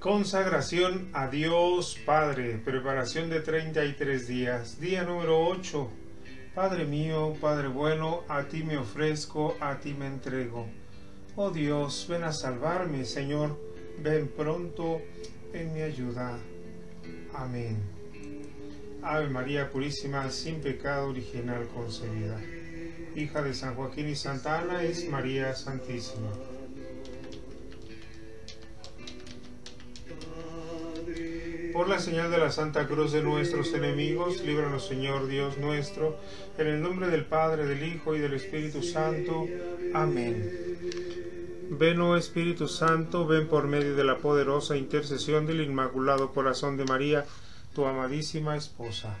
Consagración a Dios Padre, preparación de 33 días, día número 8. Padre mío, Padre bueno, a ti me ofrezco, a ti me entrego. Oh Dios, ven a salvarme, Señor, ven pronto en mi ayuda. Amén. Ave María Purísima, sin pecado original concebida. Hija de San Joaquín y Santa Ana es María Santísima. Por la señal de la Santa Cruz de nuestros enemigos, líbranos Señor Dios nuestro, en el nombre del Padre, del Hijo y del Espíritu Santo. Amén. Ven, oh Espíritu Santo, ven por medio de la poderosa intercesión del Inmaculado Corazón de María, tu amadísima esposa.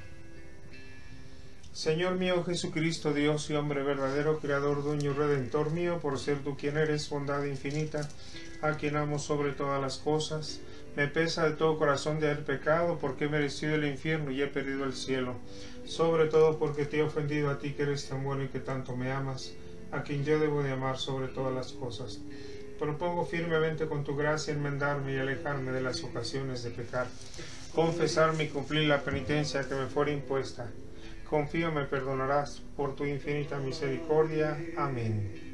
Señor mío Jesucristo, Dios y hombre verdadero, Creador, dueño y redentor mío, por ser tú quien eres, bondad infinita, a quien amo sobre todas las cosas, me pesa de todo corazón de haber pecado, porque he merecido el infierno y he perdido el cielo. Sobre todo porque te he ofendido a ti que eres tan bueno y que tanto me amas, a quien yo debo de amar sobre todas las cosas. Propongo firmemente con tu gracia enmendarme y alejarme de las ocasiones de pecar, confesarme y cumplir la penitencia que me fuera impuesta. Confío me perdonarás por tu infinita misericordia. Amén.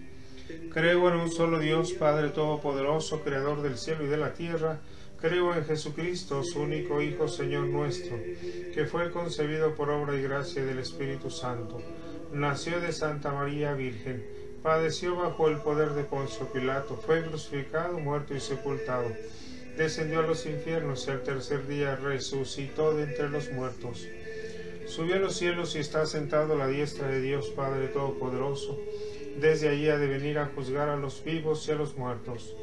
Creo en un solo Dios, Padre Todopoderoso, Creador del cielo y de la tierra, Creo en Jesucristo, su único Hijo, Señor nuestro, que fue concebido por obra y gracia del Espíritu Santo. Nació de Santa María Virgen, padeció bajo el poder de Poncio Pilato, fue crucificado, muerto y sepultado. Descendió a los infiernos y al tercer día resucitó de entre los muertos. Subió a los cielos y está sentado a la diestra de Dios Padre Todopoderoso. Desde allí ha de venir a juzgar a los vivos y a los muertos.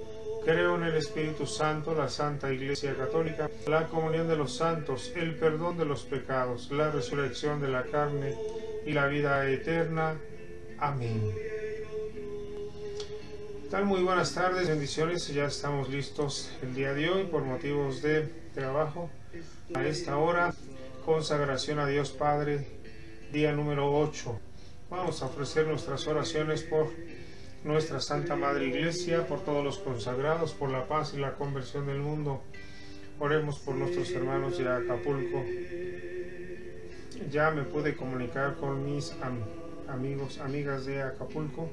Creo en el Espíritu Santo, la Santa Iglesia Católica, la comunión de los santos, el perdón de los pecados, la resurrección de la carne y la vida eterna. Amén. Tal muy buenas tardes, bendiciones. Ya estamos listos el día de hoy por motivos de trabajo. A esta hora, consagración a Dios Padre, día número 8. Vamos a ofrecer nuestras oraciones por nuestra Santa Madre Iglesia, por todos los consagrados, por la paz y la conversión del mundo. Oremos por nuestros hermanos de Acapulco. Ya me pude comunicar con mis amigos, amigas de Acapulco.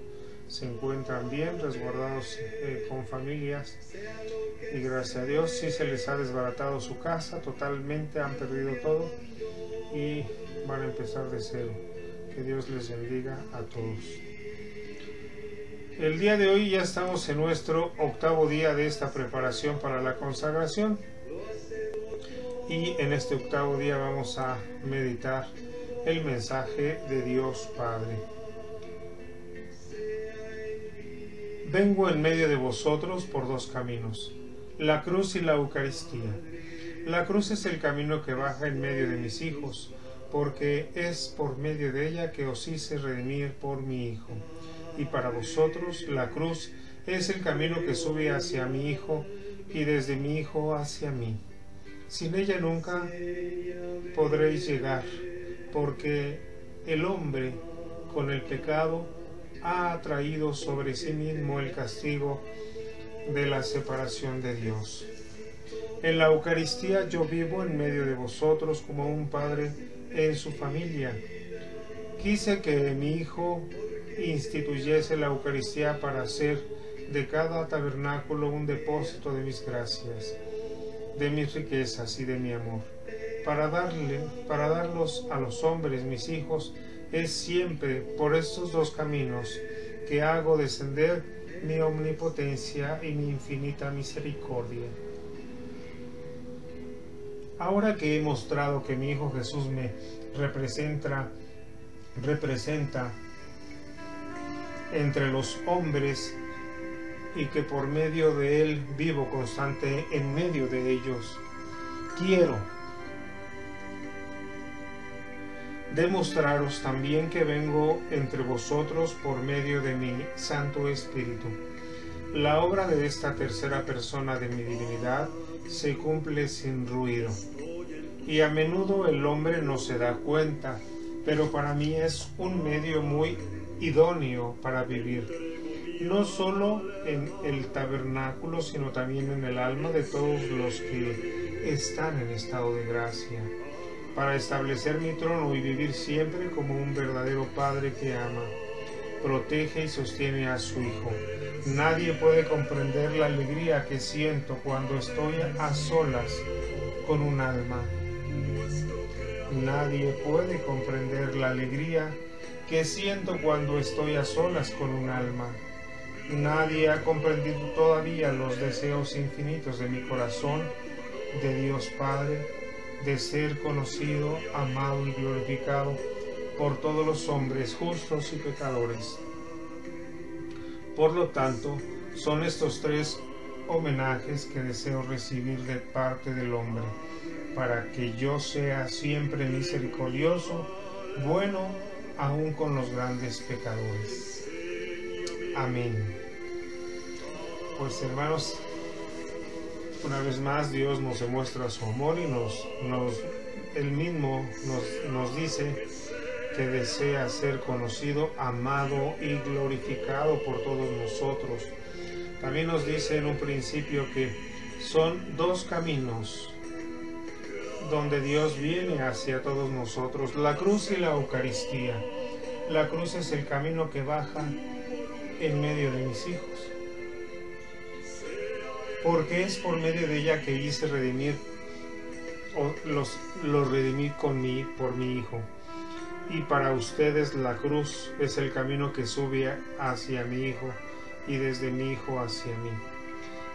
Se encuentran bien, resguardados eh, con familias. Y gracias a Dios sí se les ha desbaratado su casa, totalmente han perdido todo y van a empezar de cero. Que Dios les bendiga a todos. El día de hoy ya estamos en nuestro octavo día de esta preparación para la consagración y en este octavo día vamos a meditar el mensaje de Dios Padre. Vengo en medio de vosotros por dos caminos, la cruz y la Eucaristía. La cruz es el camino que baja en medio de mis hijos, porque es por medio de ella que os hice redimir por mi Hijo y para vosotros la cruz es el camino que sube hacia mi Hijo y desde mi Hijo hacia mí. Sin ella nunca podréis llegar, porque el hombre con el pecado ha atraído sobre sí mismo el castigo de la separación de Dios. En la Eucaristía yo vivo en medio de vosotros como un padre en su familia. Quise que mi Hijo instituyese la Eucaristía para hacer de cada tabernáculo un depósito de mis gracias, de mis riquezas y de mi amor. Para darle, para darlos a los hombres, mis hijos, es siempre por estos dos caminos que hago descender mi omnipotencia y mi infinita misericordia. Ahora que he mostrado que mi Hijo Jesús me representa, representa entre los hombres y que por medio de él vivo constante en medio de ellos. Quiero demostraros también que vengo entre vosotros por medio de mi Santo Espíritu. La obra de esta tercera persona de mi divinidad se cumple sin ruido. Y a menudo el hombre no se da cuenta, pero para mí es un medio muy idóneo para vivir. no solo en el tabernáculo, sino también en el alma de todos los que están en estado de gracia, para establecer mi trono y vivir siempre como un verdadero Padre que ama, protege y sostiene a su Hijo. Nadie puede comprender la alegría que siento cuando estoy a solas con un alma. Nadie puede comprender la alegría siento cuando estoy a solas con un alma. Nadie ha comprendido todavía los deseos infinitos de mi corazón, de Dios Padre, de ser conocido, amado y glorificado por todos los hombres justos y pecadores. Por lo tanto, son estos tres homenajes que deseo recibir de parte del hombre, para que yo sea siempre misericordioso, bueno, aún con los grandes pecadores. Amén. Pues hermanos, una vez más Dios nos demuestra su amor y nos, nos él mismo nos, nos dice que desea ser conocido, amado y glorificado por todos nosotros. También nos dice en un principio que son dos caminos donde Dios viene hacia todos nosotros, la cruz y la Eucaristía. La cruz es el camino que baja en medio de mis hijos, porque es por medio de ella que hice redimir, o los, los redimí con mí, por mi Hijo y para ustedes la cruz es el camino que sube hacia mi Hijo y desde mi Hijo hacia mí.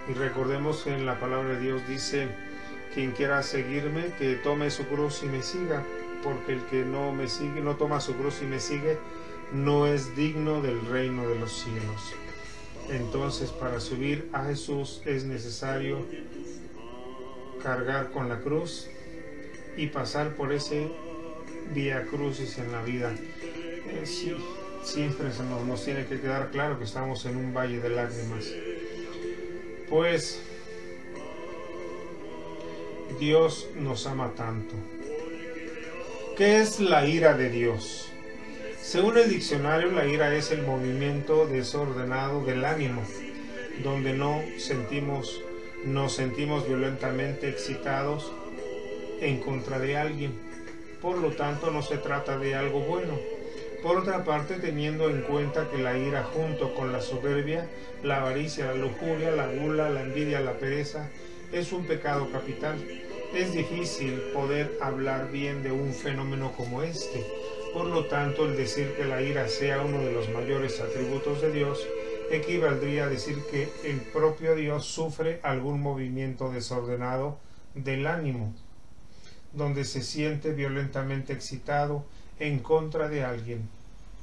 Y recordemos que en la palabra de Dios dice, quien quiera seguirme, que tome su cruz y me siga, porque el que no me sigue, no toma su cruz y me sigue, no es digno del reino de los cielos. Entonces para subir a Jesús es necesario cargar con la cruz y pasar por ese vía crucis en la vida. Eh, siempre se nos, nos tiene que quedar claro que estamos en un valle de lágrimas. Pues Dios nos ama tanto. ¿Qué es la ira de Dios? Según el diccionario, la ira es el movimiento desordenado del ánimo, donde no sentimos, nos sentimos violentamente excitados en contra de alguien por lo tanto no se trata de algo bueno. Por otra parte, teniendo en cuenta que la ira junto con la soberbia, la avaricia, la lujuria, la gula, la envidia, la pereza, es un pecado capital. Es difícil poder hablar bien de un fenómeno como este. Por lo tanto, el decir que la ira sea uno de los mayores atributos de Dios equivaldría a decir que el propio Dios sufre algún movimiento desordenado del ánimo donde se siente violentamente excitado en contra de alguien.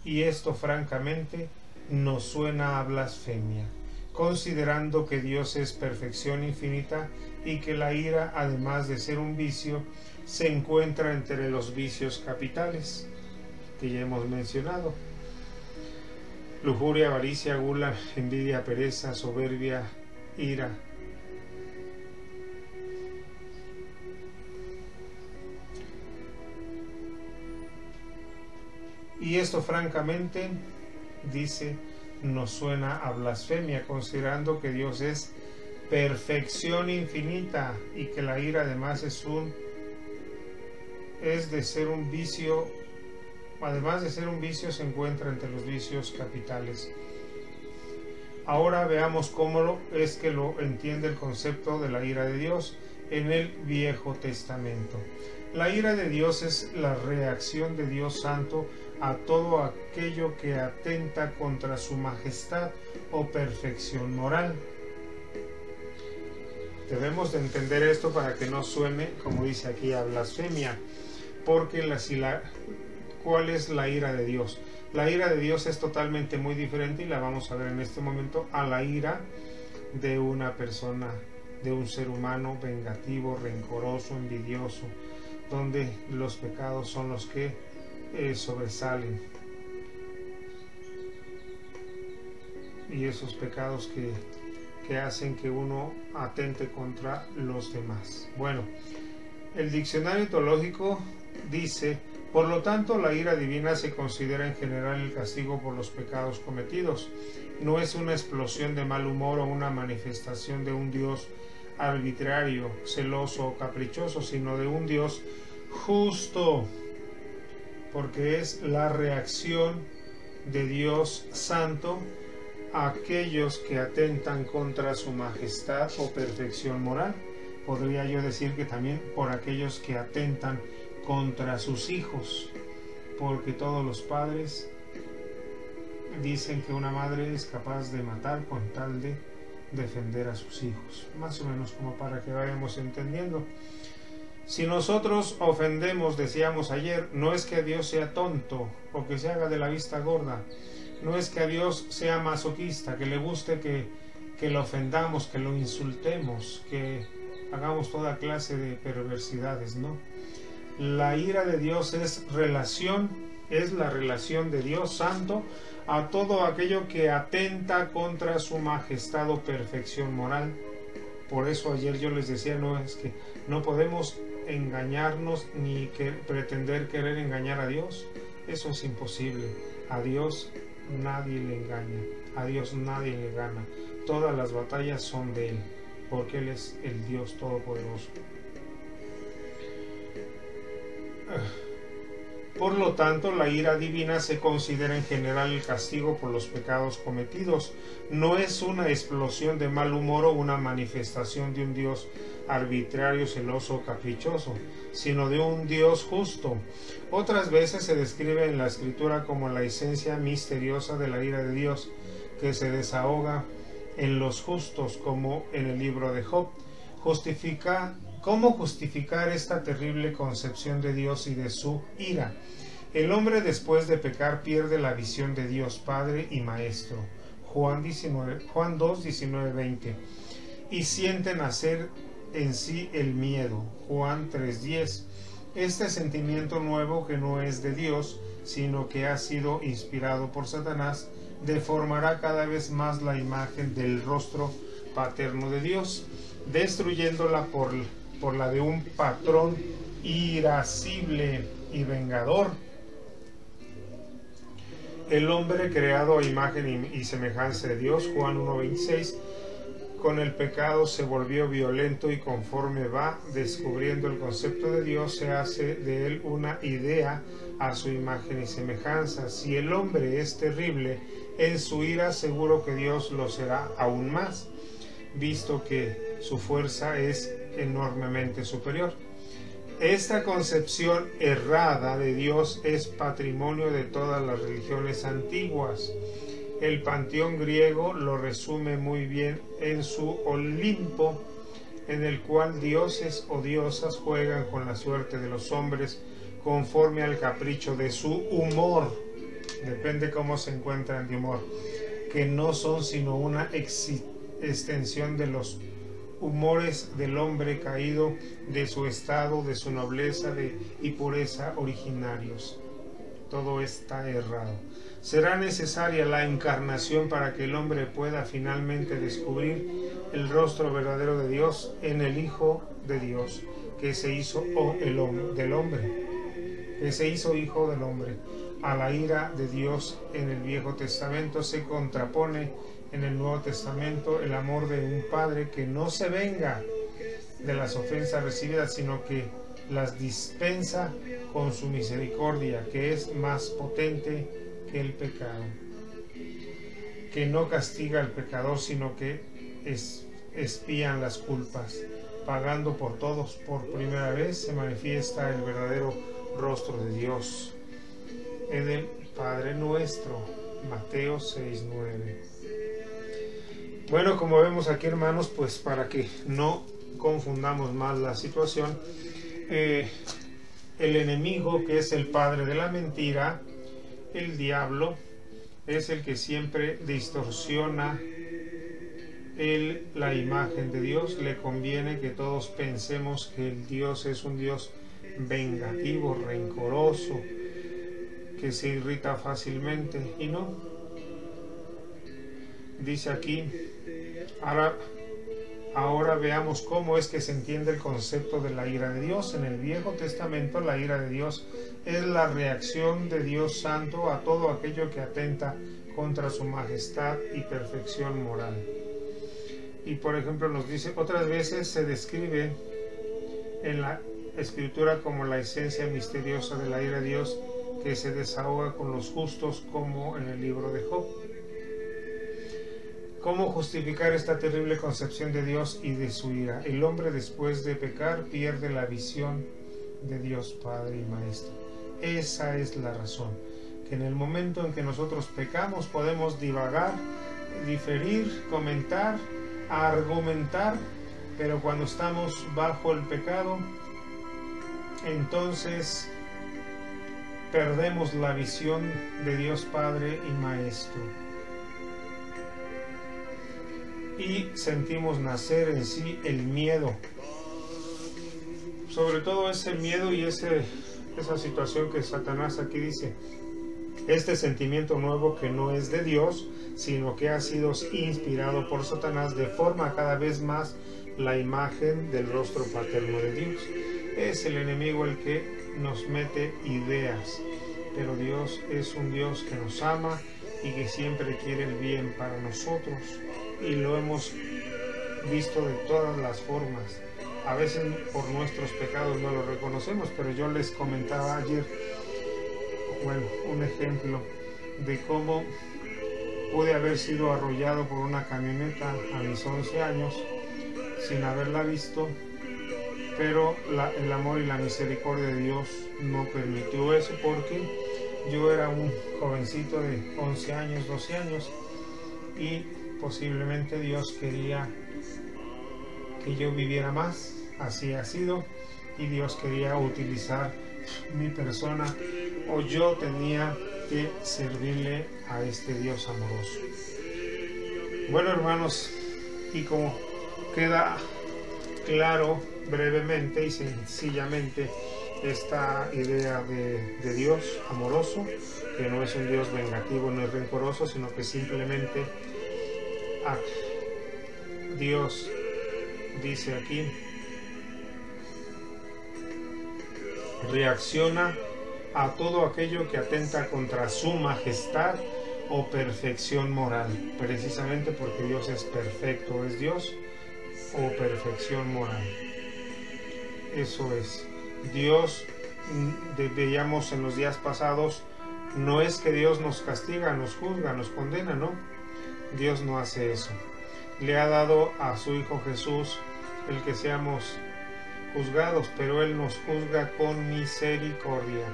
Y esto francamente nos suena a blasfemia, considerando que Dios es perfección infinita y que la ira, además de ser un vicio, se encuentra entre los vicios capitales que ya hemos mencionado. Lujuria, avaricia, gula, envidia, pereza, soberbia, ira, Y esto francamente, dice, nos suena a blasfemia, considerando que Dios es perfección infinita y que la ira además es un es de ser un vicio además de ser un vicio se encuentra entre los vicios capitales ahora veamos cómo es que lo entiende el concepto de la ira de Dios en el Viejo Testamento la ira de Dios es la reacción de Dios Santo a todo aquello que atenta contra su majestad o perfección moral. Debemos de entender esto para que no suene, como dice aquí, a blasfemia, porque la, la, ¿cuál es la ira de Dios? La ira de Dios es totalmente muy diferente y la vamos a ver en este momento a la ira de una persona, de un ser humano vengativo, rencoroso, envidioso, donde los pecados son los que eh, sobresalen. Y esos pecados que, que hacen que uno atente contra los demás. Bueno, el diccionario teológico dice, por lo tanto, la ira divina se considera en general el castigo por los pecados cometidos. no es una explosión de mal humor o una manifestación de un Dios arbitrario, celoso o caprichoso, sino de un Dios justo, porque es la reacción de Dios santo a aquellos que atentan contra su majestad o perfección moral. Podría yo decir que también por aquellos que atentan contra sus hijos, porque todos los padres dicen que una madre es capaz de matar con tal de defender a sus hijos. Más o menos como para que vayamos entendiendo. Si nosotros ofendemos, decíamos ayer, no es que Dios sea tonto o que se haga de la vista gorda, no es que a Dios sea masoquista, que le guste que, que lo ofendamos, que lo insultemos, que hagamos toda clase de perversidades, ¿no? La ira de Dios es relación, es la relación de Dios santo a todo aquello que atenta contra su majestad o perfección moral. Por eso ayer yo les decía, no es que no podemos engañarnos ni pretender querer engañar a Dios. Eso es imposible. A Dios nadie le engaña. A Dios nadie le gana. Todas las batallas son de Él, porque Él es el Dios Todopoderoso. Por lo tanto, la ira divina se considera en general el castigo por los pecados cometidos. No es una explosión de mal humor o una manifestación de un Dios arbitrario, celoso o caprichoso, sino de un Dios justo. Otras veces se describe en la escritura como la esencia misteriosa de la ira de Dios, que se desahoga en los justos, como en el libro de Job. Justifica ¿Cómo justificar esta terrible concepción de Dios y de su ira? El hombre después de pecar pierde la visión de Dios Padre y Maestro. Juan, 19, Juan 2, 19, 20. Y siente nacer en sí el miedo. Juan 3, 10. Este sentimiento nuevo que no es de Dios, sino que ha sido inspirado por Satanás, deformará cada vez más la imagen del rostro paterno de Dios, destruyéndola por por la de un patrón irascible y vengador. El hombre creado a imagen y semejanza de Dios, Juan 1.26, con el pecado se volvió violento y conforme va descubriendo el concepto de Dios se hace de él una idea a su imagen y semejanza. Si el hombre es terrible en su ira, seguro que Dios lo será aún más, visto que su fuerza es enormemente superior. Esta concepción errada de Dios es patrimonio de todas las religiones antiguas. El panteón griego lo resume muy bien en su Olimpo, en el cual dioses o diosas juegan con la suerte de los hombres conforme al capricho de su humor. Depende cómo se encuentran de humor, que no son sino una extensión de los humores del hombre caído de su estado, de su nobleza de, y pureza originarios. Todo está errado. Será necesaria la encarnación para que el hombre pueda finalmente descubrir el rostro verdadero de Dios en el Hijo de Dios, que se hizo el hombre, del hombre, que se hizo Hijo del hombre. A la ira de Dios en el Viejo Testamento se contrapone en el Nuevo Testamento el amor de un Padre que no se venga de las ofensas recibidas, sino que las dispensa con su misericordia, que es más potente el pecado, que no castiga al pecador, sino que es, espían las culpas, pagando por todos. Por primera vez se manifiesta el verdadero rostro de Dios en el Padre nuestro, Mateo 6.9. Bueno, como vemos aquí hermanos, pues para que no confundamos más la situación, eh, el enemigo que es el padre de la mentira, el diablo, es el que siempre distorsiona el, la imagen de Dios. Le conviene que todos pensemos que el Dios es un Dios vengativo, rencoroso, que se irrita fácilmente y no. Dice aquí, Ahora, ahora veamos cómo es que se entiende el concepto de la ira de Dios. En el Viejo Testamento la ira de Dios es la reacción de Dios Santo a todo aquello que atenta contra su majestad y perfección moral. Y por ejemplo nos dice, otras veces se describe en la escritura como la esencia misteriosa de la ira de Dios que se desahoga con los justos como en el libro de Job. ¿Cómo justificar esta terrible concepción de Dios y de su ira? El hombre después de pecar pierde la visión de Dios Padre y Maestro. Esa es la razón, que en el momento en que nosotros pecamos podemos divagar, diferir, comentar, argumentar, pero cuando estamos bajo el pecado, entonces perdemos la visión de Dios Padre y Maestro. Y sentimos nacer en sí el miedo. Sobre todo ese miedo y ese, esa situación que Satanás aquí dice. Este sentimiento nuevo que no es de Dios, sino que ha sido inspirado por Satanás, deforma cada vez más la imagen del rostro paterno de Dios. Es el enemigo el que nos mete ideas, pero Dios es un Dios que nos ama y que siempre quiere el bien para nosotros y lo hemos visto de todas las formas. A veces por nuestros pecados no lo reconocemos, pero yo les comentaba ayer, bueno, un ejemplo de cómo pude haber sido arrollado por una camioneta a mis 11 años sin haberla visto pero el amor y la misericordia de Dios no permitió eso porque yo era un jovencito de 11 años, 12 años y posiblemente Dios quería que yo viviera más, así ha sido, y Dios quería utilizar mi persona. O yo tenía que servirle a este Dios amoroso. Bueno hermanos, y como queda claro brevemente y sencillamente esta idea de, Dios amoroso, que no es un Dios vengativo, no es rencoroso, sino que simplemente ah, Dios dice aquí, reacciona a todo aquello que atenta contra su majestad o perfección moral, precisamente porque Dios es perfecto, es Dios o perfección moral. Eso es. Dios, veíamos en los días pasados, no es que Dios nos castiga, nos juzga, nos condena, no. Dios no hace eso. Le ha dado a su Hijo Jesús el que seamos juzgados, pero Él nos juzga con misericordia.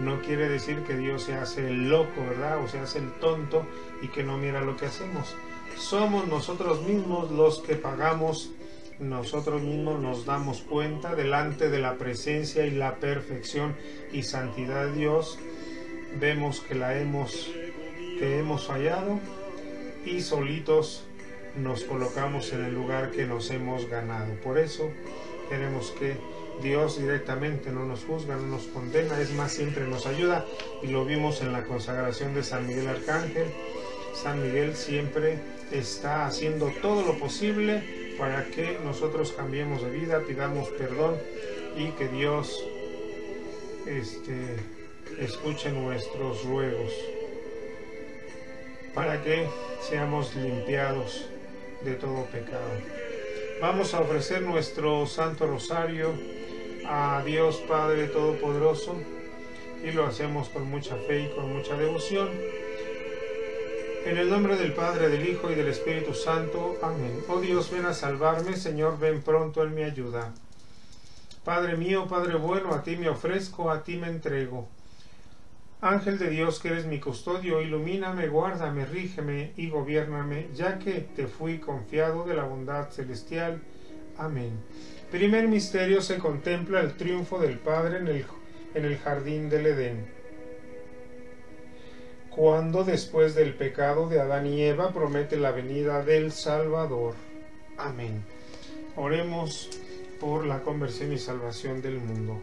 No quiere decir que Dios se hace el loco, ¿verdad? O se hace el tonto y que no mira lo que hacemos. Somos nosotros mismos los que pagamos nosotros mismos nos damos cuenta delante de la presencia y la perfección y santidad de Dios, vemos que la hemos que hemos fallado y solitos nos colocamos en el lugar que nos hemos ganado. Por eso queremos que Dios directamente no nos juzga, no nos condena, es más, siempre nos ayuda y lo vimos en la consagración de San Miguel Arcángel. San Miguel siempre está haciendo todo lo posible para que nosotros cambiemos de vida, pidamos perdón y que Dios este, escuche nuestros ruegos para que seamos limpiados de todo pecado. Vamos a ofrecer nuestro Santo Rosario a Dios Padre Todopoderoso y lo hacemos con mucha fe y con mucha devoción. En el nombre del Padre, del Hijo y del Espíritu Santo. Amén. Oh Dios, ven a salvarme, Señor, ven pronto en mi ayuda. Padre mío, Padre bueno, a ti me ofrezco, a ti me entrego. Ángel de Dios, que eres mi custodio, ilumíname, guárdame, rígeme y gobiername, ya que te fui confiado de la bondad celestial. Amén. Primer misterio se contempla el triunfo del Padre en el, en el jardín del Edén cuando después del pecado de Adán y Eva promete la venida del Salvador. Amén. Oremos por la conversión y salvación del mundo.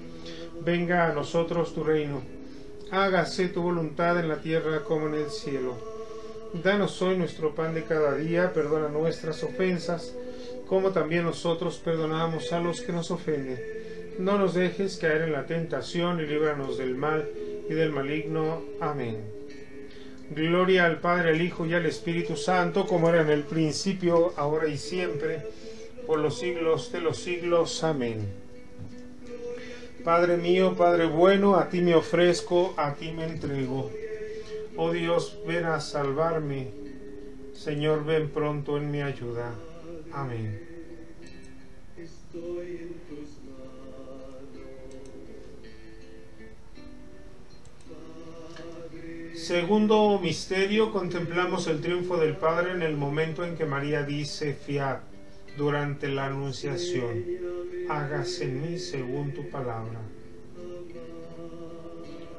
Venga a nosotros tu reino. Hágase tu voluntad en la tierra como en el cielo. Danos hoy nuestro pan de cada día, perdona nuestras ofensas, como también nosotros perdonamos a los que nos ofenden. No nos dejes caer en la tentación y líbranos del mal y del maligno. Amén. Gloria al Padre, al Hijo y al Espíritu Santo, como era en el principio, ahora y siempre por los siglos de los siglos. Amén. Padre mío, Padre bueno, a ti me ofrezco, a ti me entrego. Oh Dios, ven a salvarme. Señor, ven pronto en mi ayuda. Amén. Segundo misterio, contemplamos el triunfo del Padre en el momento en que María dice fiat durante la anunciación. Hágase en mí según tu palabra.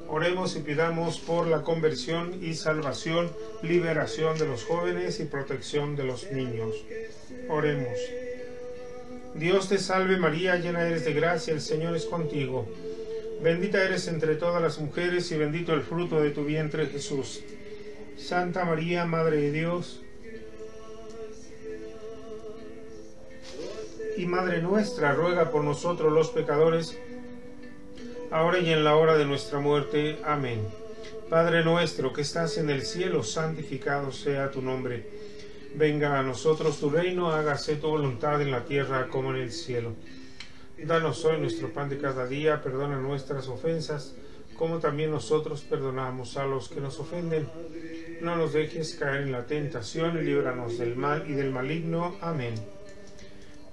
Oremos y pidamos por la conversión y salvación, liberación de los jóvenes y protección de los niños. Oremos. Dios te salve María, llena eres de gracia, el Señor es contigo. Bendita eres entre todas las mujeres y bendito el fruto de tu vientre Jesús. Santa María, Madre de Dios, y Madre nuestra, ruega por nosotros los pecadores, ahora y en la hora de nuestra muerte. Amén. Padre nuestro que estás en el cielo, santificado sea tu nombre. Venga a nosotros tu reino, hágase tu voluntad en la tierra como en el cielo. Danos hoy nuestro pan de cada día, perdona nuestras ofensas, como también nosotros perdonamos a los que nos ofenden. No nos dejes caer en la tentación y líbranos del mal y del maligno. Amén.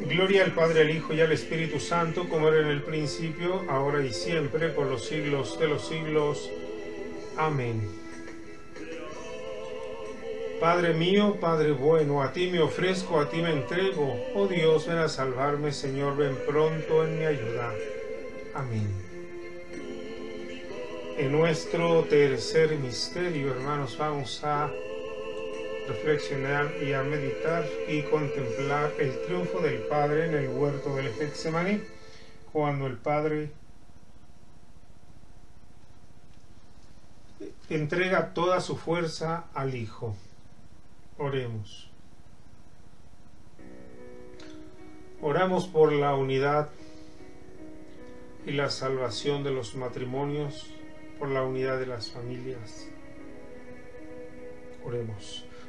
Gloria al Padre, al Hijo y al Espíritu Santo, como era en el principio, ahora y siempre, por los siglos de los siglos. Amén. Padre mío, Padre bueno, a ti me ofrezco, a ti me entrego. Oh Dios, ven a salvarme, Señor, ven pronto en mi ayuda. Amén. En nuestro tercer misterio, hermanos, vamos a reflexionar y a meditar y contemplar el triunfo del Padre en el huerto del Getsemaní, cuando el Padre entrega toda su fuerza al Hijo. Oremos. Oramos por la unidad y la salvación de los matrimonios, por la unidad de las familias. Oremos.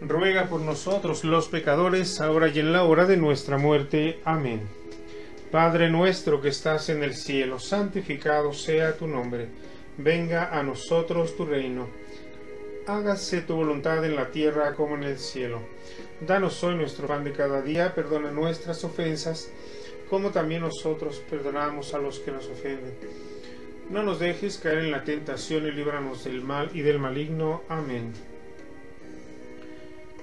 ruega por nosotros los pecadores, ahora y en la hora de nuestra muerte. Amén. Padre nuestro que estás en el cielo, santificado sea tu nombre. Venga a nosotros tu reino. Hágase tu voluntad en la tierra como en el cielo. Danos hoy nuestro pan de cada día, perdona nuestras ofensas, como también nosotros perdonamos a los que nos ofenden. No nos dejes caer en la tentación y líbranos del mal y del maligno. Amén.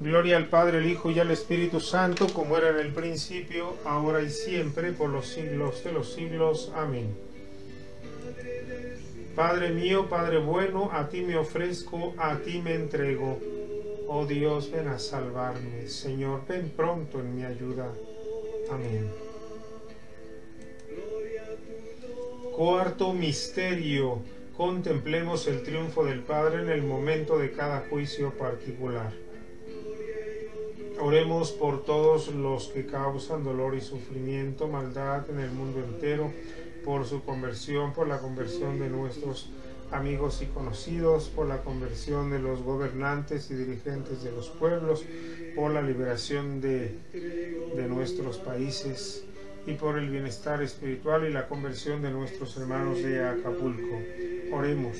Gloria al Padre, al Hijo y al Espíritu Santo, como era en el principio, ahora y siempre, por los siglos de los siglos. Amén. Padre mío, Padre bueno, a ti me ofrezco, a ti me entrego. Oh Dios, ven a salvarme. Señor, ven pronto en mi ayuda. Amén. Cuarto misterio. Contemplemos el triunfo del Padre en el momento de cada juicio particular. Oremos por todos los que causan dolor y sufrimiento, maldad en el mundo entero, por su conversión, por la conversión de nuestros amigos y conocidos, por la conversión de los gobernantes y dirigentes de los pueblos, por la liberación de, nuestros países y por el bienestar espiritual y la conversión de nuestros hermanos de Acapulco. Oremos.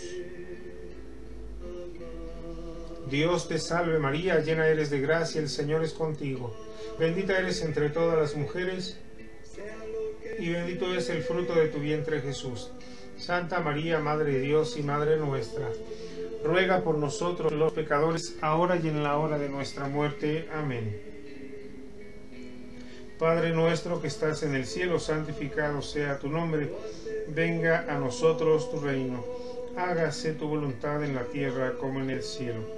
Dios te salve María, llena eres de gracia, el Señor es contigo. Bendita eres entre todas las mujeres y bendito es el fruto de tu vientre Jesús. Santa María, Madre de Dios y Madre nuestra, ruega por nosotros los pecadores, ahora y en la hora de nuestra muerte. Amén. Padre nuestro que estás en el cielo, santificado sea tu nombre, venga a nosotros tu reino, hágase tu voluntad en la tierra como en el cielo.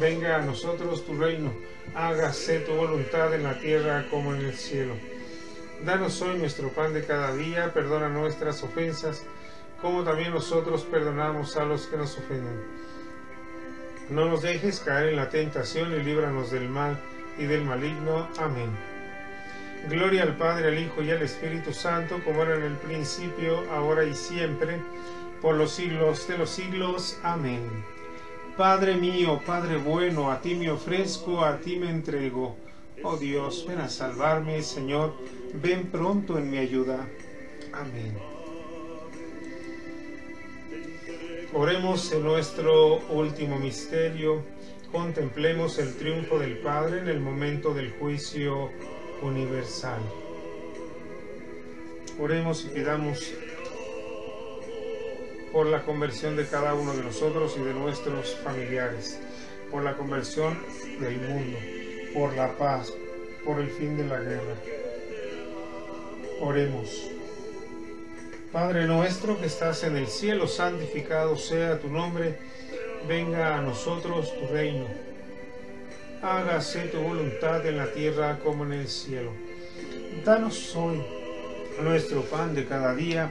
Venga a nosotros tu reino. Hágase tu voluntad en la tierra como en el cielo. Danos hoy nuestro pan de cada día. Perdona nuestras ofensas, como también nosotros perdonamos a los que nos ofenden. No nos dejes caer en la tentación y líbranos del mal y del maligno. Amén. Gloria al Padre, al Hijo y al Espíritu Santo, como era en el principio, ahora y siempre, por los siglos de los siglos. Amén. Padre mío, Padre bueno, a ti me ofrezco, a ti me entrego. Oh Dios, ven a salvarme, Señor, ven pronto en mi ayuda. Amén. Oremos en nuestro último misterio, contemplemos el triunfo del Padre en el momento del juicio universal. Oremos y pidamos por la conversión de cada uno de nosotros y de nuestros familiares, por la conversión del mundo, por la paz, por el fin de la guerra. Oremos. Padre nuestro que estás en el cielo, santificado sea tu nombre, venga a nosotros tu reino hágase tu voluntad en la tierra como en el cielo. Danos hoy nuestro pan de cada día.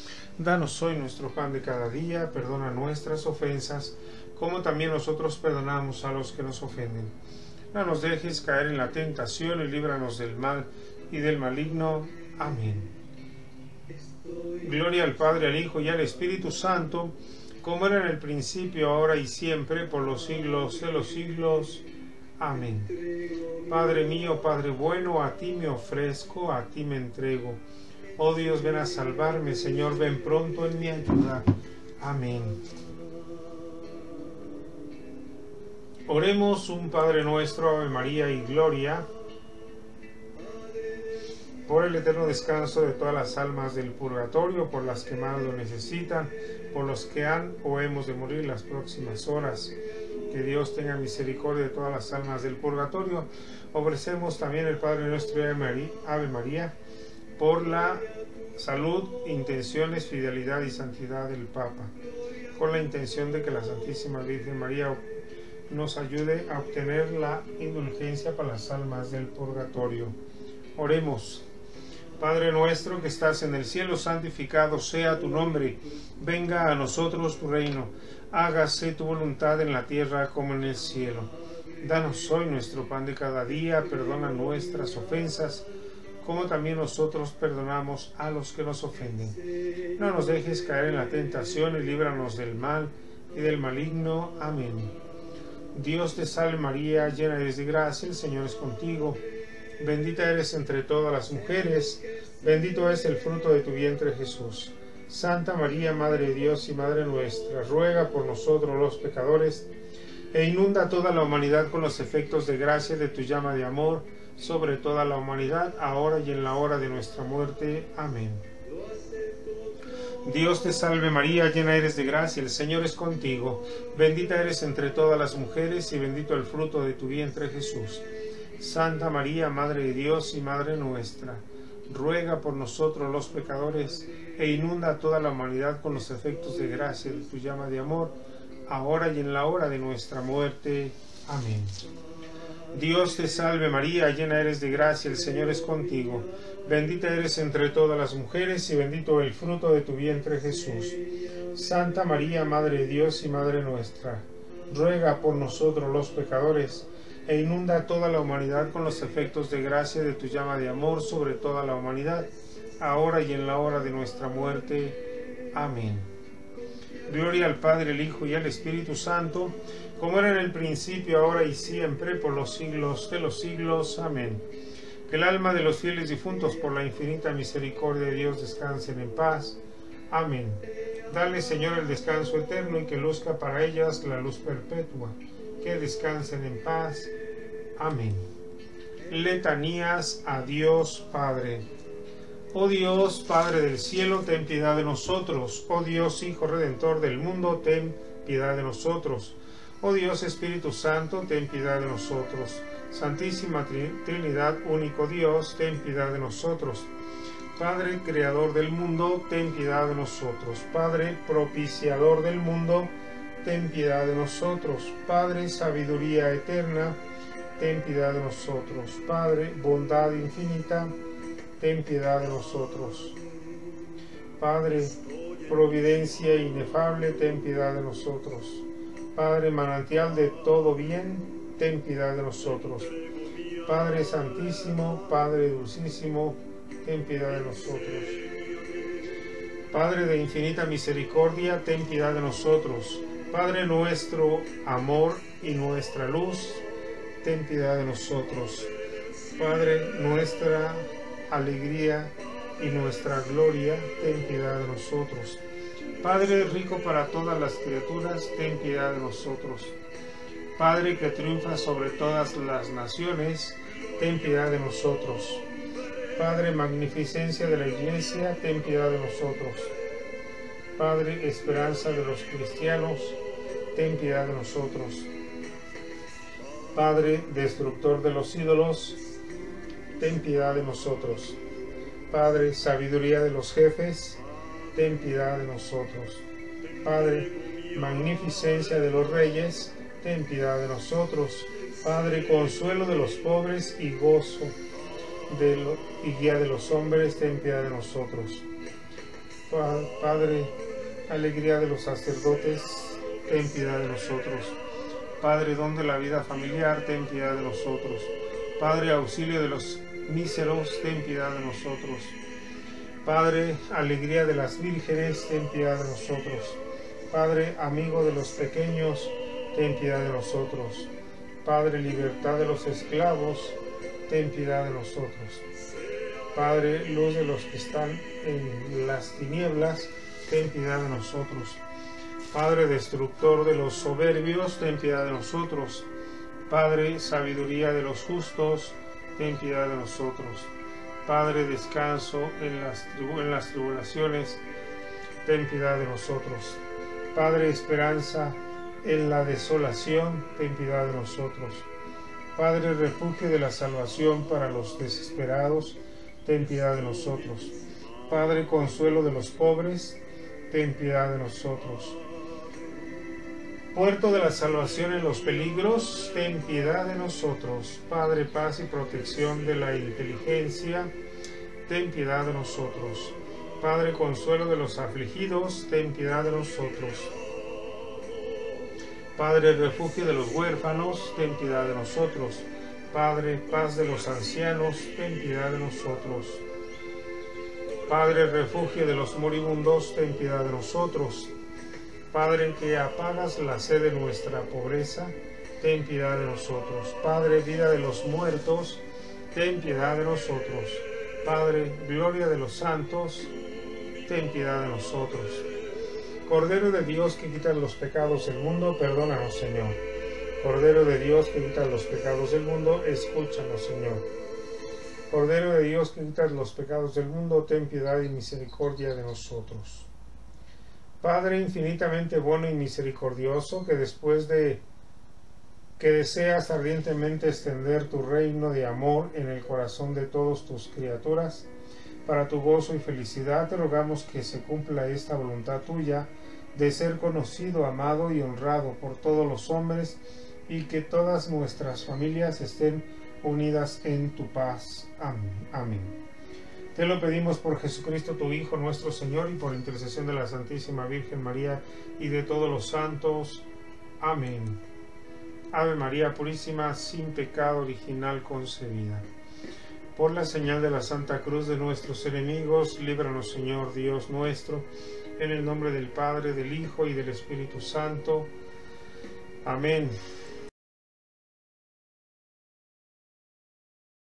Danos hoy nuestro pan de cada día, perdona nuestras ofensas, como también nosotros perdonamos a los que nos ofenden. No nos dejes caer en la tentación y líbranos del mal y del maligno. Amén. Gloria al Padre, al Hijo y al Espíritu Santo, como era en el principio, ahora y siempre, por los siglos de los siglos. Amén. Padre mío, Padre bueno, a ti me ofrezco, a ti me entrego. Oh Dios, ven a salvarme, Señor, ven pronto en mi ayuda. Amén. Oremos un Padre nuestro, Ave María y Gloria por el eterno descanso de todas las almas del purgatorio, por las que más lo necesitan, por los que han o hemos de morir las próximas horas. Que Dios tenga misericordia de todas las almas del purgatorio. Ofrecemos también el Padre nuestro Ave María por la salud, intenciones, fidelidad y santidad del Papa, con la intención de que la Santísima Virgen María nos ayude a obtener la indulgencia para las almas del purgatorio. Oremos. Padre nuestro que estás en el cielo, santificado sea tu nombre. Venga a nosotros tu reino. Hágase tu voluntad en la tierra como en el cielo. Danos hoy nuestro pan de cada día. Perdona nuestras ofensas, como también nosotros perdonamos a los que nos ofenden. No nos dejes caer en la tentación y líbranos del mal y del maligno. Amén. Dios te salve María, llena eres de gracia, el Señor es contigo. Bendita eres entre todas las mujeres, bendito es el fruto de tu vientre Jesús. Santa María, Madre de Dios y Madre nuestra, ruega por nosotros los pecadores, e inunda toda la humanidad con los efectos de gracia de tu llama de amor, sobre toda la humanidad, ahora y en la hora de nuestra muerte. Amén. Dios te salve María, llena eres de gracia, el Señor es contigo, bendita eres entre todas las mujeres y bendito el fruto de tu vientre Jesús. Santa María, Madre de Dios y Madre nuestra, ruega por nosotros los pecadores e inunda a toda la humanidad con los efectos de gracia de tu llama de amor, ahora y en la hora de nuestra muerte. Amén. Dios te salve María, llena eres de gracia, el Señor es contigo, bendita eres entre todas las mujeres y bendito el fruto de tu vientre Jesús. Santa María, Madre de Dios y Madre nuestra, ruega por nosotros los pecadores, e inunda toda la humanidad con los efectos de gracia de tu llama de amor sobre toda la humanidad, ahora y en la hora de nuestra muerte. Amén. Gloria al Padre, el Hijo y al Espíritu Santo, como era en el principio, ahora y siempre, por los siglos de los siglos. Amén. Que el alma de los fieles difuntos, por la infinita misericordia de Dios, descansen en paz. Amén. Dale, Señor, el descanso eterno y que luzca para ellas la luz perpetua. Que descansen en paz. Amén. Letanías a Dios Padre. Oh Dios, Padre del cielo, ten piedad de nosotros. Oh Dios, Hijo Redentor del mundo, ten piedad de nosotros. Oh Dios, Espíritu Santo, ten piedad de nosotros. Santísima Trinidad, único Dios, ten piedad de nosotros. Padre, Creador del mundo, ten piedad de nosotros. Padre, propiciador del mundo, ten piedad de nosotros. Padre, sabiduría eterna, ten piedad de nosotros. Padre, bondad infinita, ten piedad de nosotros. Padre, providencia inefable, ten piedad de nosotros. Padre, manantial de todo bien, ten piedad de nosotros. Padre Santísimo, Padre Dulcísimo, ten piedad de nosotros. Padre de infinita misericordia, ten piedad de nosotros. Padre nuestro, amor y nuestra luz, ten piedad de nosotros. Padre, nuestra alegría y nuestra gloria, ten piedad de nosotros. Padre rico para todas las criaturas, ten piedad de nosotros. Padre que triunfa sobre todas las naciones, ten piedad de nosotros. Padre magnificencia de la Iglesia, ten piedad de nosotros. Padre esperanza de los cristianos, ten piedad de nosotros. Padre, destructor de los ídolos, ten piedad de nosotros. Padre, sabiduría de los jefes, ten piedad de nosotros. Padre, magnificencia de los reyes, ten piedad de nosotros. Padre, consuelo de los pobres y gozo de y guía de los hombres, ten piedad de nosotros. Padre, alegría de los sacerdotes, ten piedad de nosotros. Padre, don de la vida familiar, ten piedad de nosotros. Padre, auxilio de los míseros, ten piedad de nosotros. Padre, alegría de las vírgenes, ten piedad de nosotros. Padre, amigo de los pequeños, ten piedad de nosotros. Padre, libertad de los esclavos, ten piedad de nosotros. Padre, luz de los que están en las tinieblas, ten piedad de nosotros. Padre, destructor de los soberbios, ten piedad de nosotros. Padre, sabiduría de los justos, ten piedad de nosotros. Padre, descanso en las, en las tribulaciones, ten piedad de nosotros. Padre, esperanza en la desolación, ten piedad de nosotros. Padre, refugio de la salvación para los desesperados, ten piedad de nosotros. Padre, consuelo de los pobres, ten piedad de nosotros. Puerto de la salvación en los peligros, ten piedad de nosotros. Padre, paz y protección de la inteligencia, ten piedad de nosotros. Padre, consuelo de los afligidos, ten piedad de nosotros. Padre, refugio de los huérfanos, ten piedad de nosotros. Padre, paz de los ancianos, ten piedad de nosotros. Padre, refugio de los moribundos, ten piedad de nosotros. Padre, que apagas la sed de nuestra pobreza, ten piedad de nosotros. Padre, vida de los muertos, ten piedad de nosotros. Padre, gloria de los santos, ten piedad de nosotros. Cordero de Dios que quitas los pecados del mundo, perdónanos, Señor. Cordero de Dios que quitas los pecados del mundo, escúchanos, Señor. Cordero de Dios que quitas los pecados del mundo, ten piedad y misericordia de nosotros. Padre infinitamente bueno y misericordioso, que después de que deseas ardientemente extender tu reino de amor en el corazón de todas tus criaturas, para tu gozo y felicidad te rogamos que se cumpla esta voluntad tuya de ser conocido, amado y honrado por todos los hombres y que todas nuestras familias estén unidas en tu paz. Amén. Amén. Te lo pedimos por Jesucristo, tu Hijo, nuestro Señor, y por intercesión de la Santísima Virgen María y de todos los santos. Amén. Ave María Purísima, sin pecado original concebida. Por la señal de la Santa Cruz de nuestros enemigos, líbranos Señor Dios nuestro en el nombre del Padre, del Hijo y del Espíritu Santo. Amén.